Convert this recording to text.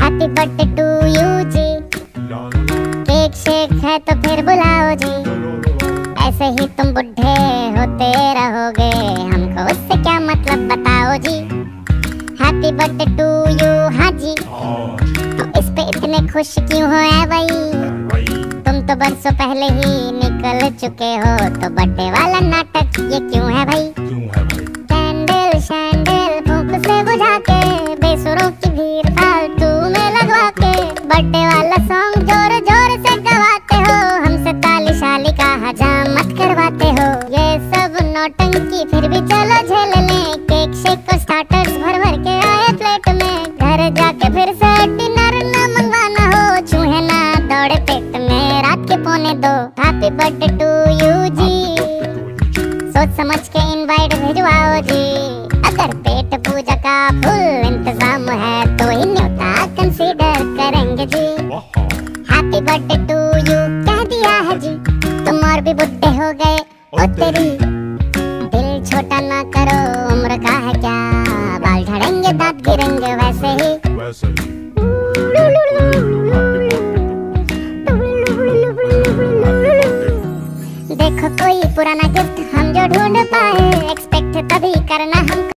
Happy birthday to you जी cake shake है तो फिर बुलाओ जी ऐसे ही तुम बुढ़े होते रहोगे, हमको उससे क्या मतलब बताओ जी हैप्पी बर्थडे टू यू हाँ जी तो इस पे इतने खुश क्यों हो है भाई? तुम तो बरसों पहले ही निकल चुके हो तो बर्थडे वाला नाटक ये क्यों है, भाई? नौटंकी फिर भी चलो झेल लें। केक शेक को स्टार्टर्स भर भर के आए प्लेट में। घर जाके फिर से डिनर ना मंगवाना हो। चूहे ना दौड़े पेट में रात के पौने दो। हैप्पी बर्थडे टू यू जी सोच समझ के इनवाइट भिजवाओ जी अगर पेट पूजा का फुल इंतज़ाम है तो ही न्योता कंसीडर करेंगे जी हैप्पी बर्थडे टू यू कह दिया है जी तुम और भी बुढ़े हो गए ओ तेरी छोटा ना करो उम्र का है क्या? बाल झड़ेंगे दांत गिरेंगे वैसे ही। देखो कोई पुराना गिफ्ट हम जो ढूंढ पाए एक्सपेक्ट तभी करना हम